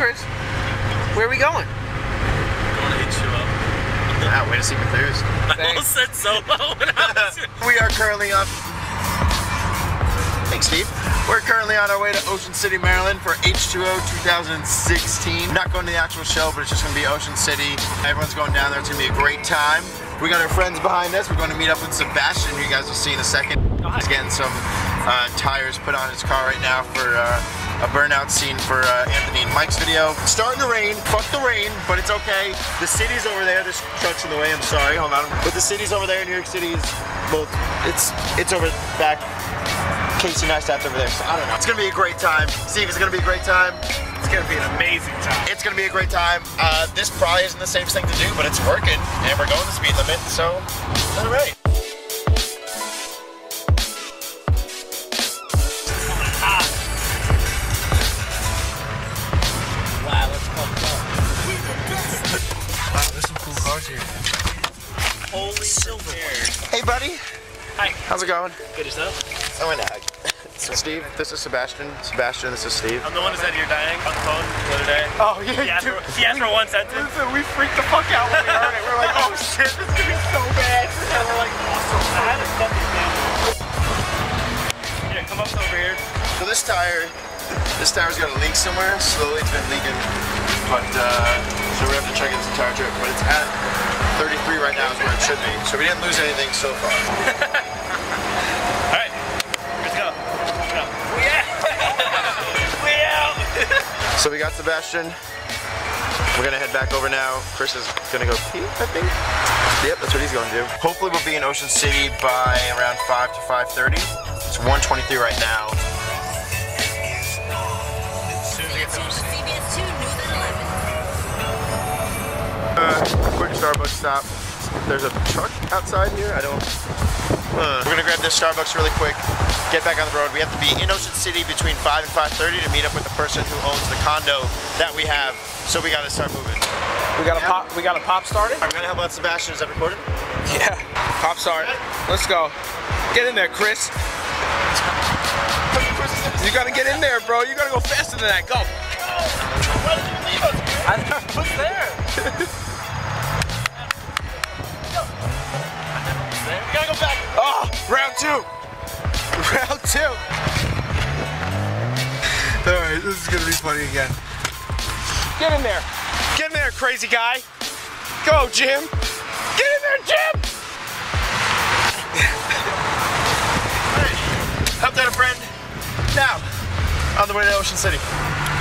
Chris. Where are we going? Going to H2O. Wow, way to see me Thursday. I almost said solo when I was We are currently on. Thanks, Steve. We're currently on our way to Ocean City, Maryland for H2O 2016. Not going to the actual show, but it's just going to be Ocean City. Everyone's going down there. It's going to be a great time. We got our friends behind us. We're going to meet up with Sebastian, who you guys will see in a second. He's getting some uh, tires put on his car right now for uh, a burnout scene for uh, Anthony and Mike's video. It's starting to rain. Fuck the rain, but it's okay. The city's over there. This truck's in the way. I'm sorry. Hold on. But the city's over there. New York City is both. It's it's over back. Casey Neistat's over there. So I don't know. It's gonna be a great time. Steve, it's gonna be a great time. It's gonna be an amazing time. It's gonna be a great time. Uh, this probably isn't the safest thing to do, but it's working, and we're going the speed limit, so all right. Holy silver. Hey, buddy. Hi. How's it going? Good as yourself? I went to hug. So Steve, this is Sebastian. Sebastian, this is Steve. I'm the one who said you're dying on the phone the other day. Oh He yeah, asked, for, he asked for one sentence. Listen, we freaked the fuck out when we heard it. We're like, oh shit, this is gonna be so bad. And we're like, awesome. I had a fucking man. Yeah, come up over here. So this tire, this tire's got a leak somewhere. Slowly, it's been leaking, but uh, so we have to check its tire trip. But it's at 33 right now is where it should be. So we didn't lose anything so far. All right, let's go. Let's go. We out. we out. So we got Sebastian. We're gonna head back over now. Chris is gonna go pee, I think. Yep, that's what he's going to do. Hopefully we'll be in Ocean City by around 5 to 5.30. It's 1.23 right now. Starbucks stop. There's a truck outside here. I don't. Uh, we're gonna grab this Starbucks really quick. Get back on the road. We have to be in Ocean City between 5 and 5:30 to meet up with the person who owns the condo that we have. So we gotta start moving. We got a pop. We got a pop started. I'm gonna help out Sebastian. Is that recorded? Yeah. Pop start. Let's go. Get in there, Chris. You gotta get in there, bro. You gotta go faster than that. Go. I was there. round two. Round two. All right, this is gonna be funny again. Get in there. Get in there, crazy guy. Go, Jim. Get in there, Jim. Helped out a friend. Now, on the way to Ocean City.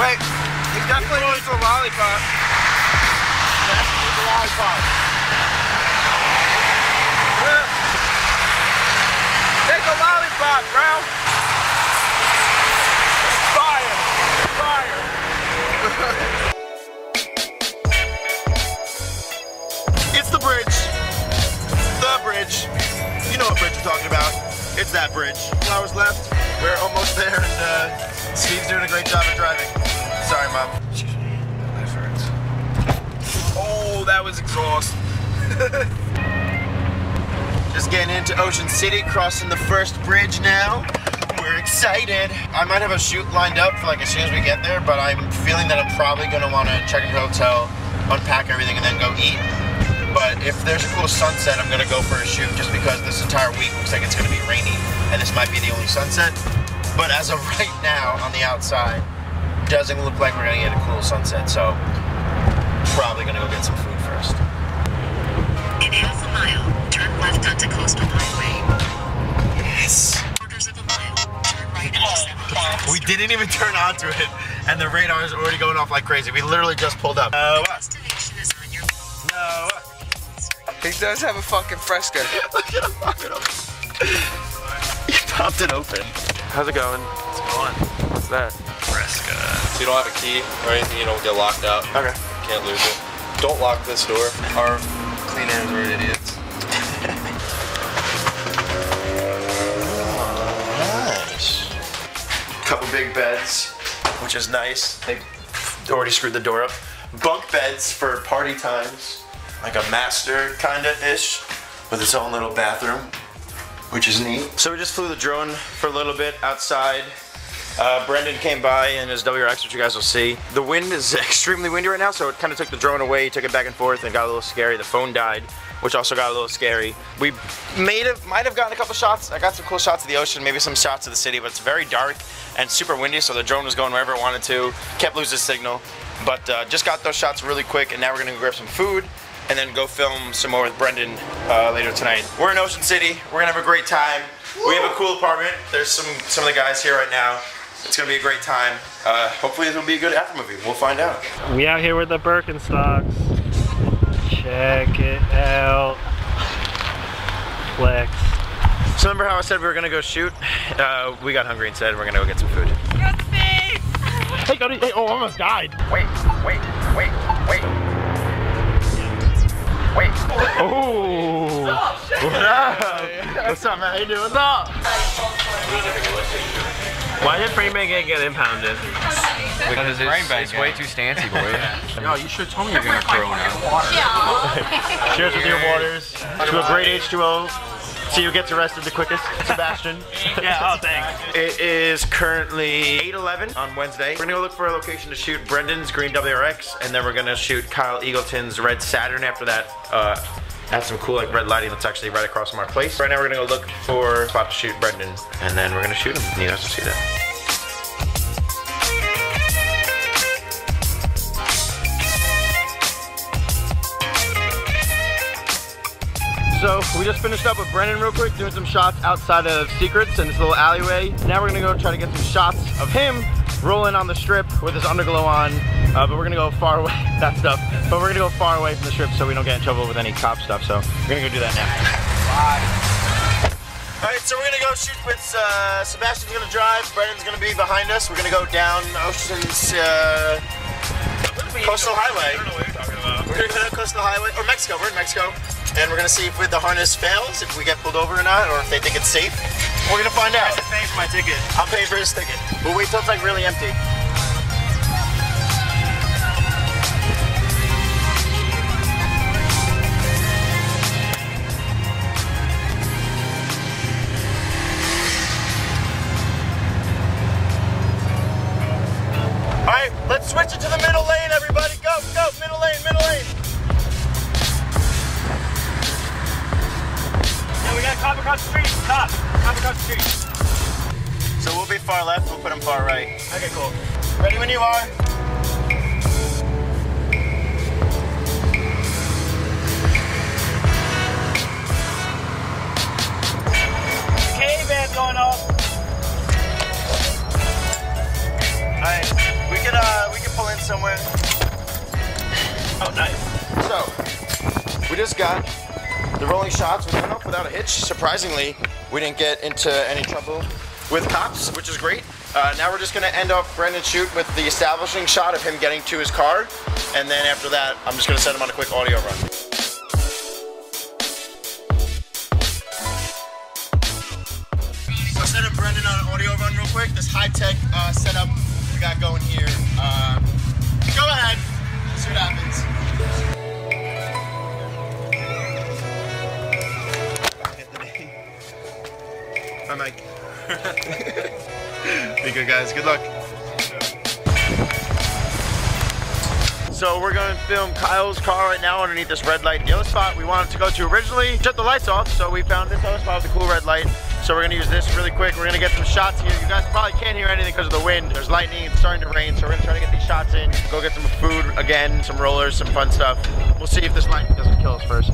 Wait, he definitely needs a lollipop. Needs a lollipop. Bro. Fire. Fire. It's the bridge. The bridge. You know what bridge we're talking about. It's that bridge. Two hours left. We're almost there, and uh, Steve's doing a great job at driving. Sorry, Mom. Oh, that was exhaust. Just getting into Ocean City, crossing the first bridge now. We're excited. I might have a shoot lined up for like as soon as we get there, but I'm feeling that I'm probably gonna want to check into the hotel, unpack everything, and then go eat. But if there's a cool sunset, I'm gonna go for a shoot just because this entire week looks like it's gonna be rainy, and this might be the only sunset. But as of right now, on the outside, doesn't look like we're gonna get a cool sunset. So probably gonna go get some food first. Didn't even turn onto it, and the radar is already going off like crazy. We literally just pulled up. Uh, Destination is on your no. He does have a fucking fresca. Look at him pop it open. He popped it open. How's it going? It's going. What's that? Fresca. So you don't have a key or anything, you don't get locked out. Okay. Can't lose it. Don't lock this door. Our clean hands are idiots. Nice. Big beds, which is nice. They already screwed the door up. Bunk beds for party times, like a master kinda ish, with its own little bathroom, which is neat. So we just flew the drone for a little bit outside. Uh, Brendan came by in his WRX, which you guys will see. The wind is extremely windy right now, so it kind of took the drone away, took it back and forth, and got a little scary. The phone died, which also got a little scary. We may have, might have gotten a couple shots. I got some cool shots of the ocean, maybe some shots of the city, but it's very dark and super windy, so the drone was going wherever it wanted to. Kept losing signal, but uh, just got those shots really quick, and now we're gonna go grab some food and then go film some more with Brendan uh, later tonight. We're in Ocean City. We're gonna have a great time. We have a cool apartment. There's some some of the guys here right now. It's gonna be a great time. Uh, hopefully it'll be a good after movie. We'll find out. We out here with the Birkenstocks. Check it out. Flex. So remember how I said we were gonna go shoot? Uh, we got hungry instead. We're gonna go get some food. Hey, go to, hey, oh, I almost died. Wait, wait, wait, wait. Wait. Oh. What up? What's up, man? How you doing? What's up? Why did Frame Bank get impounded? Because it's, it's way too stancy, boy. Yo, you should have told me you're gonna corona. Cheers with your waters to a great H2O. See who gets arrested the quickest. Sebastian. Yeah, oh, thanks. It is currently 8:11 on Wednesday. We're gonna go look for a location to shoot Brendan's green WRX, and then we're gonna shoot Kyle Eagleton's red Saturn. After that, uh, have some cool like red lighting that's actually right across from our place. Right now, we're gonna go look for a spot to shoot Brendan, and then we're gonna shoot him. You guys will see that. So we just finished up with Brendan real quick, doing some shots outside of Secrets in this little alleyway. Now we're gonna go try to get some shots of him rolling on the strip with his underglow on. Uh, but we're gonna go far away, that stuff. But we're gonna go far away from the strip so we don't get in trouble with any cop stuff. So we're gonna go do that now. All right, so we're gonna go shoot with uh, Sebastian's gonna drive. Brendan's gonna be behind us. We're gonna go down Ocean's uh, Coastal Highway. We're gonna go down Coastal Highway or Mexico. We're in Mexico, and we're gonna see if the harness fails, if we get pulled over or not, or if they think it's safe. We're gonna find out. Paying for my ticket. I'm paying for his ticket. We'll wait till it's like really empty. Let's switch it to the middle lane, everybody. Go, go, middle lane, middle lane. Yeah, we got a cop across the street. Cop. Cop across the street. So we'll be far left, we'll put him far right. Okay, cool. Ready when you are. Got the rolling shots. We went off without a hitch. Surprisingly, we didn't get into any trouble with cops, which is great. Uh, now we're just gonna end off Brendan's shoot with the establishing shot of him getting to his car, and then after that, I'm just gonna send him on a quick audio run. Brendan. This high-tech uh, setup we got going here. Uh, go ahead. See what happens. Be good, guys. Good luck. So we're going to film Kyle's car right now underneath this red light. The other spot we wanted to go to originally shut the lights off, so we found this other spot with a cool red light. So we're gonna use this really quick. We're gonna get some shots here. You guys probably can't hear anything because of the wind. There's lightning, it's starting to rain, so we're gonna try to get these shots in. Go get some food again, some rollers, some fun stuff. We'll see if this lightning doesn't kill us first.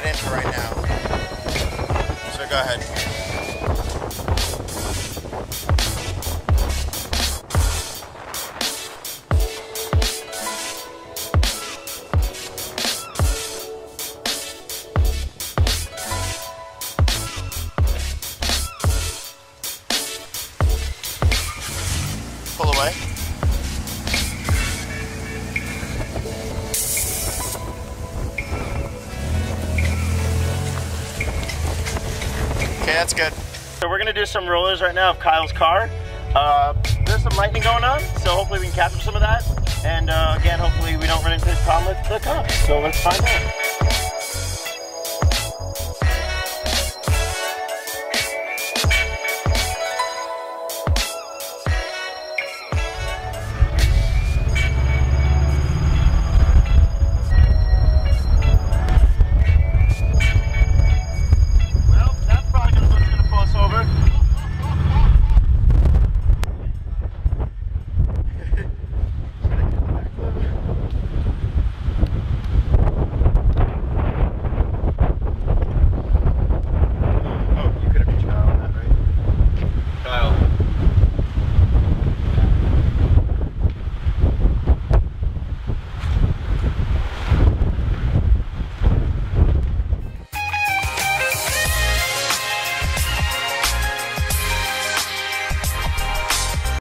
Get in for right now. So go ahead. Do some rollers right now of Kyle's car. Uh, there's some lightning going on, so hopefully we can capture some of that. And uh, again, hopefully we don't run into a problem with the cops. So let's find out.